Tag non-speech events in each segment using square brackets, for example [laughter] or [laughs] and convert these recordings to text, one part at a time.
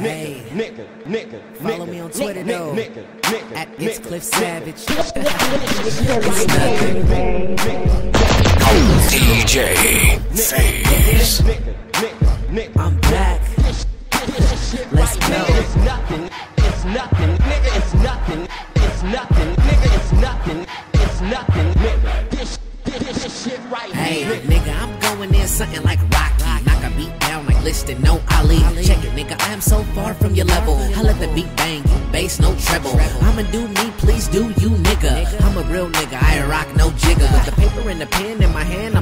Hey. nigga, nigga, Follow nigga, me on Twitter, nigga, though. nigga, nigga, At nigga, It's Cliff nigga, Savage. DJ Phase. [laughs] Nigga, nigga, nigga. I'm back. Let's go. It's nothing, it's nothing, nigga, it's nothing, it's nothing, nigga, it's nothing, it's nothing, nigga. This, this, this shit right Hey, here. nigga, I'm going in something like Rocky. Knock a beat down like listed, no Ali. Check it, nigga, I am so far from your level. I let the beat bang, bass, no treble. I'ma do me, please do you, nigga. I'm a real nigga, I rock no jigger. With the paper and the pen in my hand,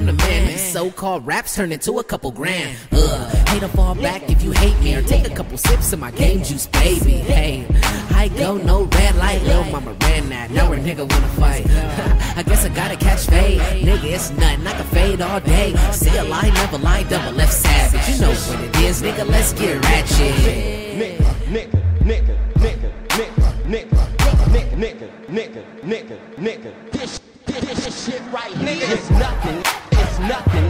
So-called raps turn into a couple grand. Ugh, hate to fall back if you hate me or take a couple sips of my game juice, baby. Hey, I go no red light, little mama ran that. Now a nigga wanna fight. I guess I gotta catch fade. Nigga, it's nothing, I can fade all day. See a lie, never lie, double left savage. You know what it is, nigga, let's get ratchet. Nigga, nigga, nigga, nigga, nigga, nigga, nigga, nigga, nigga, nigga, nigga. This, this, shit right here. It's nothing, it's nothing,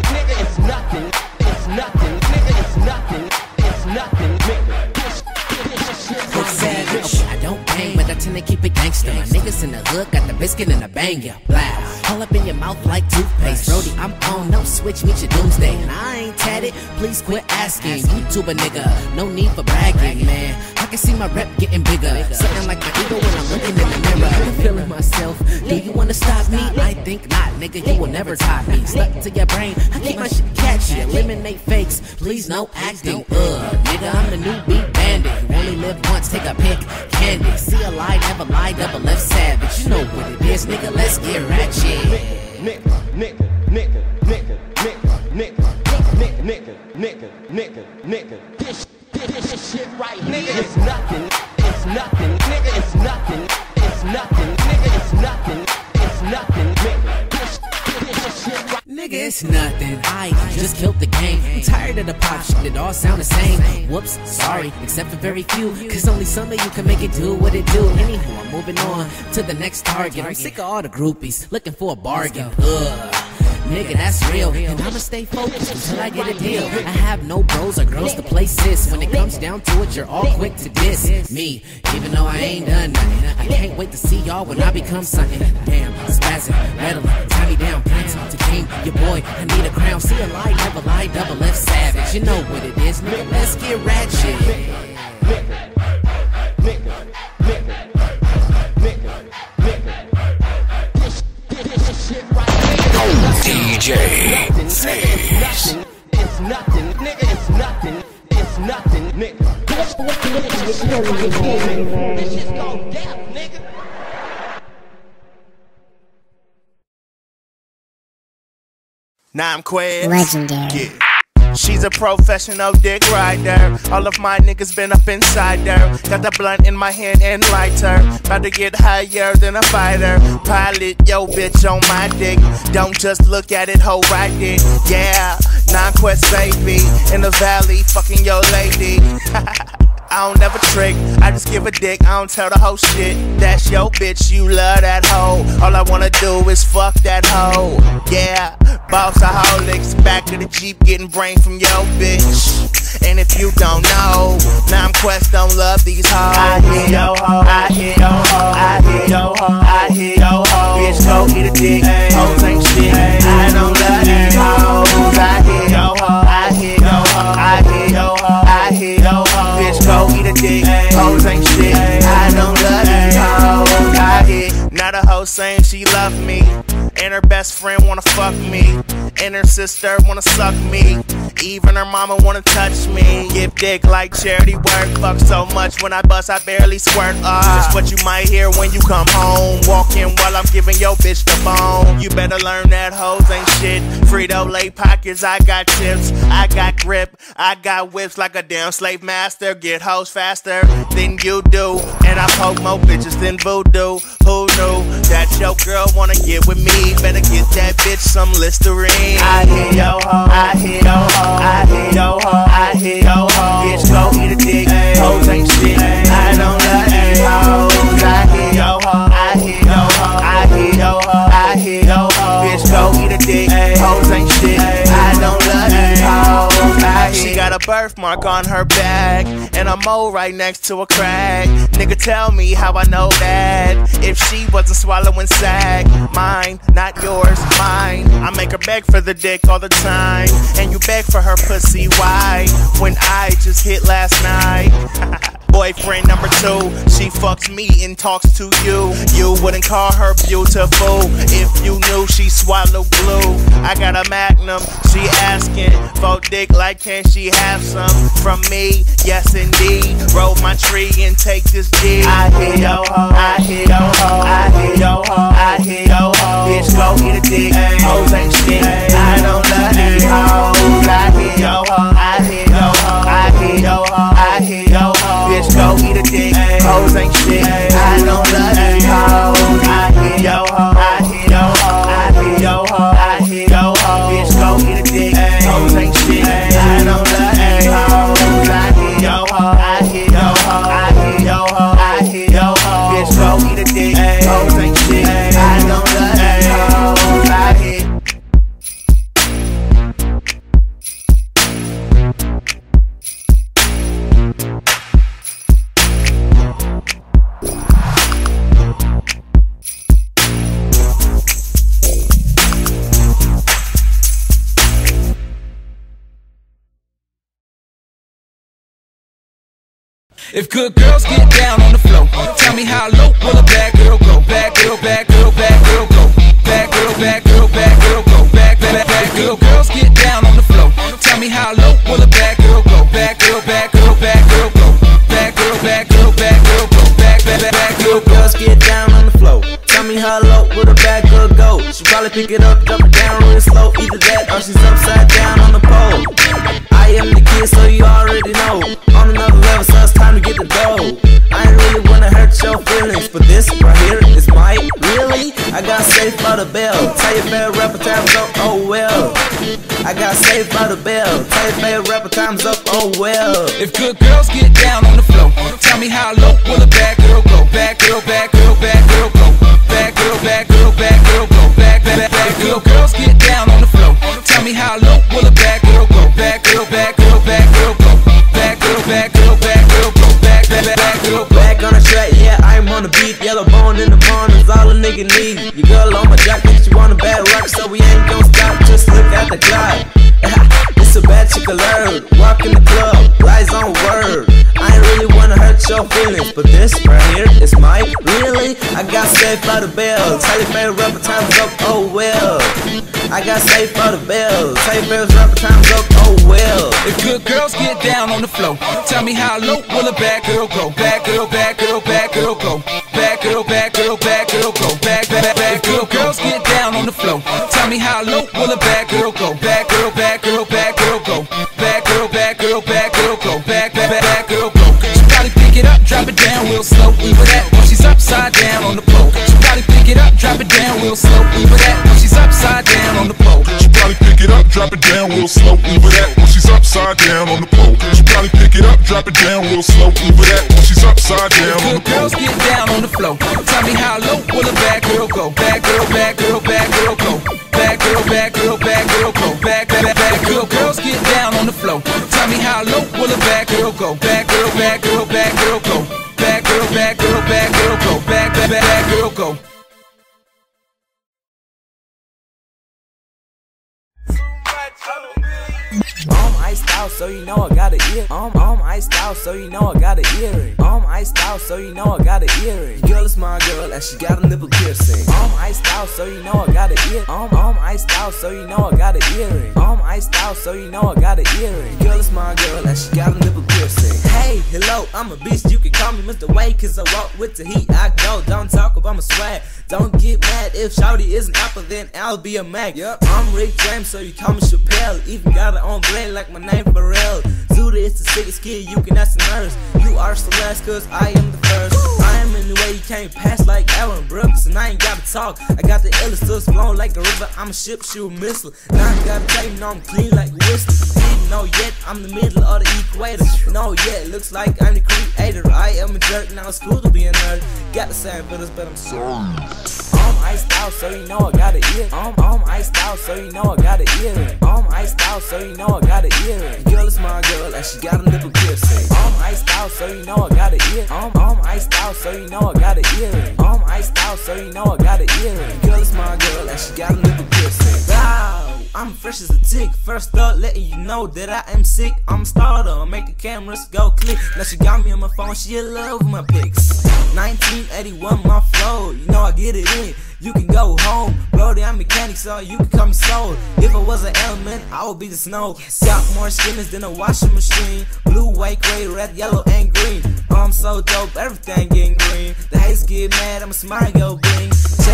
gangster. My niggas in the hood got the biscuit and the banger. Blah. All up in your mouth like toothpaste. Brody, I'm on, no switch, meet your doomsday. And I ain't tatted, please quit asking. YouTuber nigga, no need for bragging, man. I can see my rep getting bigger. Something like my ego when I'm looking in the mirror. I'm feeling myself. Do you wanna stop me? I think not, nigga. You will never top me. Stuck to your brain. I keep my shit catchy. Eliminate fakes. Please no acting. Ugh, nigga, I'm the new beat only live once, take a pick. Candy. See a lie, never lie, double left savage. You know what it is, nigga. Let's get ratchet. Nigga, nigga, nigga, nigga, nigga, nigga, nigga, nigga, nigga, nigga, nigga. This, this, this shit right here. It's nothing, it's nothing, nigga, it's nothing, Of the pop shit, it all sound the same. Whoops, sorry, except for very few. Cause only some of you can make it do what it do. Anywho, I'm moving on to the next target. I'm sick of all the groupies looking for a bargain. Ugh. Nigga, that's real. And I'ma stay focused until I get a deal. I have no bros or girls to play sis. When it comes down to it, you're all quick to diss me. Even though I ain't done nothing. I can't wait to see y'all when I become something. Damn, spazzing, rattling, tie me down, prince to king. Your boy, I need a crown. See a lie, never lie, double left savage. You know what it is, nigga. Let's get ratchet. Now I'm. Legendary. Yeah. She's a professional dick rider. All of my niggas been up inside her. Got the blunt in my hand and lighter. About to get higher than a fighter. Pilot, yo, bitch on my dick. Don't just look at it, hoe, right it. Yeah, non quest baby. In the valley, fucking your lady. [laughs] I don't never trick, I just give a dick, I don't tell the whole shit. That's your bitch, you love that hoe. All I wanna do is fuck that hoe. Yeah, bossaholics, back of the Jeep, getting brain from your bitch. And if you don't know, now I'm Quest don't love these hoes. I hit yo hoe, I hit yo hoe, I hit yo hoe, I hit yo hoe. Bitch, go eat a dick, hoes ain't shit. I don't saying she love me, and her best friend wanna fuck me, and her sister wanna suck me. Even her mama wanna touch me. Give dick like charity work. Fuck so much when I bust, I barely squirt. Ah, that's what you might hear when you come home. Walking while I'm giving your bitch the bone. You better learn that hoes ain't shit. Frito lay pockets, I got chips. I got grip, I got whips like a damn slave master. Get hoes faster than you do. And I poke more bitches than voodoo. Who knew that your girl wanna get with me? Better get that bitch some Listerine. I hit yo ho, I hit yo ho, I hit yo ho, I hit yo ho. Bitch, go eat a dick, hoes ain't shit. I don't love these birthmark on her back, and a mole right next to a crack. Nigga, tell me how I know that. If she wasn't swallowing sack, mine, not yours, mine. Make her beg for the dick all the time, and you beg for her pussy. Why? When I just hit last night. [laughs] Boyfriend number two, she fucks me and talks to you. You wouldn't call her beautiful if you knew she swallowed glue. I got a magnum, she asking for dick like can she have some from me? Yes indeed. Roll my tree and take this D. I hear yo ho, I hear yo ho, I hear yo ho, I hear yo ho. Bitch go eat a dick, hoes ain't shit. I don't love these hoes. I hear yo ho, I hear yo ho, I hear yo ho, I hear yo ho. Bitch go eat a dick, hoes ain't shit. I don't love these If good girls get down on the floor, tell me how low will a bad girl go? Bad girl, bad girl, bad girl go. Bad girl, bad girl, bad girl go. Bad, bad, bad girl. Girls get down on the floor. Tell me how low will a bad girl go? Bad girl, bad girl, bad girl go. Bad girl, bad girl, bad girl go. Bad, bad, bad, girl. Girls get down on the floor. Tell me how low would a bad girl go? She probably pick it up, it down real slow. Either that or she's upside down on the pole. I am the kid, so you already know. On another level, so it's time the dough. I ain't really wanna hurt your feelings, but this right here is my really. I got saved by the bell. Tell your favorite rapper times up, oh well. I got saved by the bell. Tell your favorite rapper times up, oh well. If good girls get down on the floor, tell me how low will a bad girl go? Bad girl, bad girl, bad girl go. Bad girl, bad girl, bad girl go. Bad, bad, bad, girl. Girls get down on the floor. Tell me how low track, yeah, I'm on the beat. Yellow bone in the morning's all a nigga need. Your girl on my jacket, she want a bad rock, so we ain't gon' stop. Just look at the clock. [laughs] it's a bad chick alert. Walk in the club, lies on word. I ain't really wanna hurt your feelings, but this right here is my really. I got saved by the bell. Tell your favorite rapper time's up, oh well. I got saved by the bell. Tell your favorite rapper time's up, oh well. If good girls get down on the floor, tell me how low will a bad girl go? Bad girl, bad girl, go. Bad, bad, bad girl go. She probably pick it up, drop it down real slow. Leave it at when she's upside down on the pole. She probably pick it up, drop it down real slow. Leave it at when she's upside down on the pole. She probably pick it up, drop it down real slow. Leave it at when she's upside down on the pole. She probably pick it up, drop it down real slow. Leave it at when she's upside down on the Good girls get down on the floor. Tell me how low will a bad girl go? Bad girl, bad girl, I'm iced out, so you know I got a ear. I'm, I'm iced out, so you know I got a earring. I'm iced out, so you know I got a earring. Girl is my girl, and she got a nipple piercing. I'm iced out, so you know I got a ear. I'm, I'm iced out, so you know I got a earring. I'm iced out, so you know I got a earring. Girl is my girl, and she got a nipple piercing. Hey, hello, I'm a beast. You can call me Mr. Wade, cause I walk with the heat. I go, don't talk about my swag. Don't get mad if Shouty is an apple, then I'll be a Mac. Yep. I'm Rick James, so you call me Chappelle. Even got it on blend like my name Pharrell. Zuda is the sickest kid, you can ask the nurse. You are Celeste, cause I am the first. I am in the way you can't pass like Aaron Brooks, and I ain't gotta talk. I got the illest flowing like a river. I'm a ship, shoot missile. Now I gotta tell you, know I'm clean like whiskey. Didn't yet, I'm the middle of the equator. No, yet, looks like I'm the creator. I am a jerk, now it's cool to be a nerd. Got the same feelings, but I'm sorry. I'm iced out, so you know I got ear. I'm, I'm iced out, so you know I got ear. I'm iced out, so you know I got ear. Girl is my girl, and she got a nipple piercing. I'm iced out, so you know I got ear. I'm, I'm iced out, so you know I got ear. I'm iced out, so you know I got ear. Girl is my girl, and she got a nipple piercing. Wow. I'm fresh as a tick. First up, letting you know that I am sick. I'm a starter, make the cameras go click. Now she got me on my phone, she in love with my pics. 1981, my flow, you know I get it in. You can go home, Brody, I'm mechanic, so you can call me soul. If I was an element, I would be the snow. Got more skinners than a washing machine. Blue, white, gray, red, yellow, and green. I'm so dope, everything getting green. The haters get mad, I'm a smile go bling.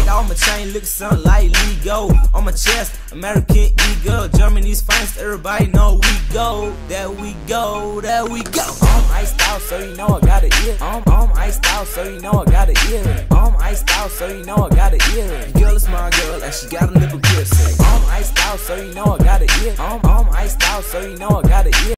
Check out my chain, look something like Lego. On my chest, American Eagle. Germany's finest, everybody know we go. There we go, there we go. I'm iced out, so you know I got a ear. I'm, I'm iced out, so you know I got a ear. I'm iced out, so you know I got a ear. Girl is my girl, and she got a nipple piercing. I'm iced out, so you know I got a ear. I'm, I'm iced out, so you know I got a ear.